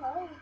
Corre.